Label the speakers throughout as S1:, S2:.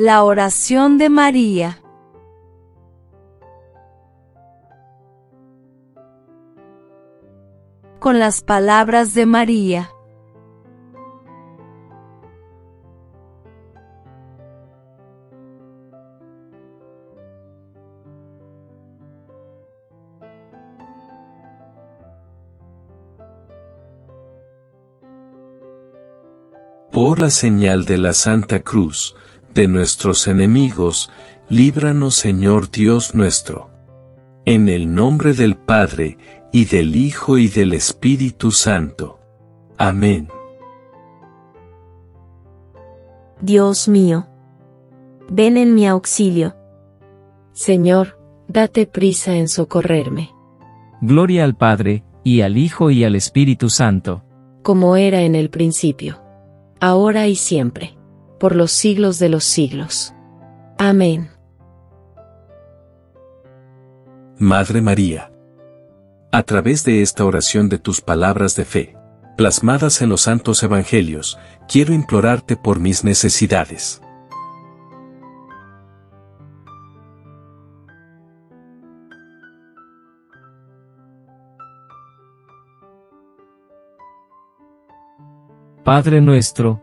S1: La oración de María. Con las palabras de María.
S2: Por la señal de la Santa Cruz, de nuestros enemigos, líbranos Señor Dios nuestro. En el nombre del Padre, y del Hijo y del Espíritu Santo. Amén.
S3: Dios mío, ven en mi auxilio. Señor, date prisa en socorrerme.
S4: Gloria al Padre, y al Hijo y al Espíritu Santo.
S3: Como era en el principio ahora y siempre, por los siglos de los siglos. Amén.
S2: Madre María, a través de esta oración de tus palabras de fe, plasmadas en los santos evangelios, quiero implorarte por mis necesidades.
S4: Padre nuestro,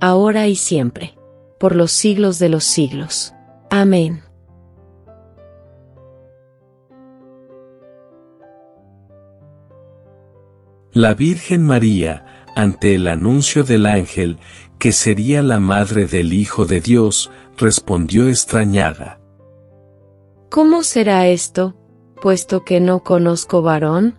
S3: ahora y siempre, por los siglos de los siglos. Amén.
S2: La Virgen María, ante el anuncio del ángel, que sería la madre del Hijo de Dios, respondió extrañada.
S3: ¿Cómo será esto, puesto que no conozco varón?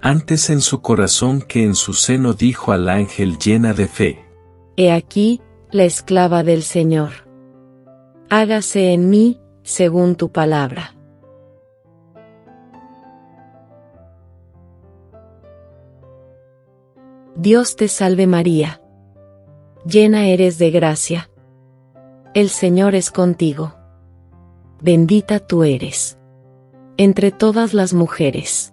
S2: antes en su corazón que en su seno dijo al ángel llena de fe.
S3: He aquí, la esclava del Señor. Hágase en mí, según tu palabra. Dios te salve María. Llena eres de gracia. El Señor es contigo. Bendita tú eres. Entre todas las mujeres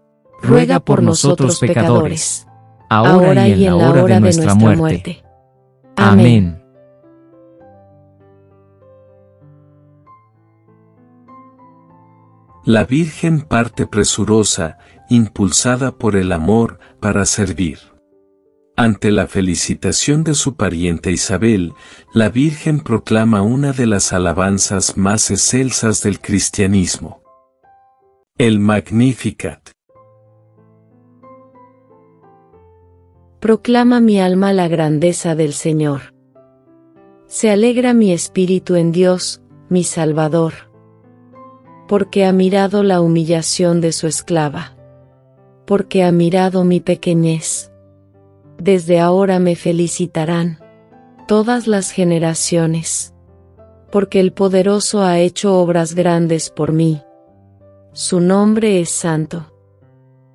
S4: ruega por nosotros pecadores, ahora y en la hora de nuestra muerte. Amén.
S2: La Virgen parte presurosa, impulsada por el amor, para servir. Ante la felicitación de su pariente Isabel, la Virgen proclama una de las alabanzas más excelsas del cristianismo. El Magnificat.
S3: Proclama mi alma la grandeza del Señor. Se alegra mi espíritu en Dios, mi Salvador. Porque ha mirado la humillación de su esclava. Porque ha mirado mi pequeñez. Desde ahora me felicitarán todas las generaciones. Porque el poderoso ha hecho obras grandes por mí. Su nombre es santo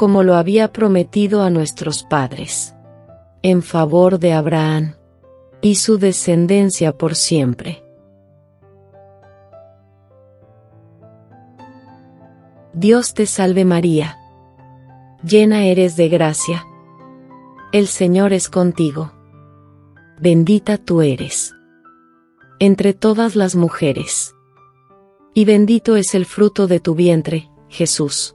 S3: como lo había prometido a nuestros padres. En favor de Abraham. Y su descendencia por siempre. Dios te salve María. Llena eres de gracia. El Señor es contigo. Bendita tú eres. Entre todas las mujeres. Y bendito es el fruto de tu vientre, Jesús.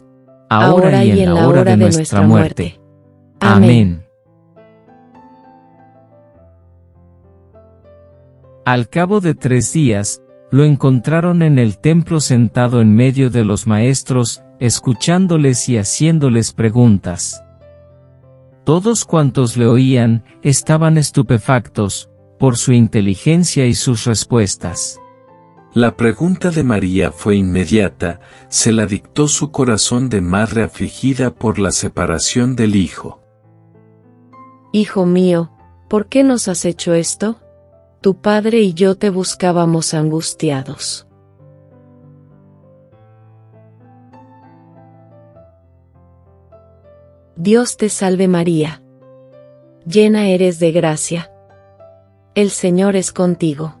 S4: ahora y en la hora de nuestra muerte. Amén. Al cabo de tres días, lo encontraron en el templo sentado en medio de los maestros, escuchándoles y haciéndoles preguntas. Todos cuantos le oían, estaban estupefactos, por su inteligencia y sus respuestas.
S2: La pregunta de María fue inmediata, se la dictó su corazón de madre afligida por la separación del Hijo.
S3: Hijo mío, ¿por qué nos has hecho esto? Tu padre y yo te buscábamos angustiados. Dios te salve María. Llena eres de gracia. El Señor es contigo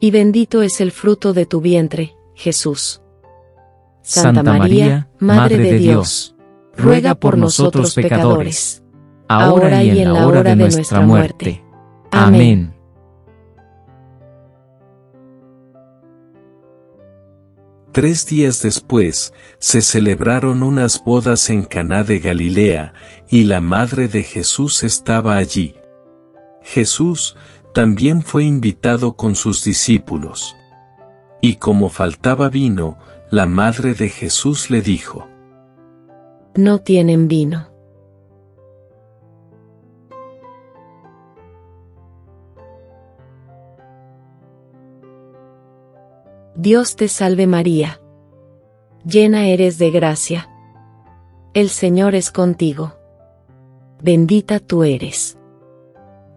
S3: Y bendito es el fruto de tu vientre, Jesús.
S4: Santa María, Madre de Dios, ruega por nosotros pecadores, ahora y en la hora de nuestra muerte. Amén.
S2: Tres días después, se celebraron unas bodas en Caná de Galilea, y la madre de Jesús estaba allí. Jesús también fue invitado con sus discípulos. Y como faltaba vino, la madre de Jesús le dijo,
S3: No tienen vino. Dios te salve María. Llena eres de gracia. El Señor es contigo. Bendita tú eres.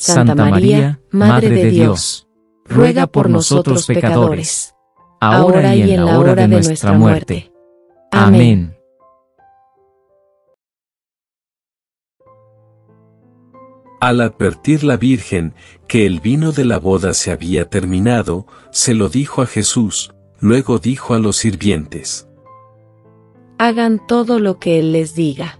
S4: Santa María, Madre de Dios, ruega por nosotros pecadores, ahora y en la hora de nuestra muerte. Amén.
S2: Al advertir la Virgen que el vino de la boda se había terminado, se lo dijo a Jesús, luego dijo a los sirvientes.
S3: Hagan todo lo que Él les diga.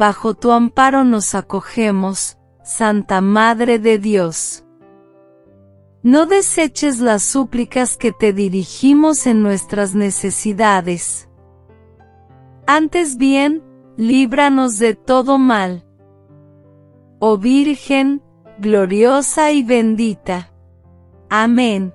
S1: Bajo tu amparo nos acogemos, Santa Madre de Dios. No deseches las súplicas que te dirigimos en nuestras necesidades. Antes bien, líbranos de todo mal. Oh Virgen, gloriosa y bendita. Amén.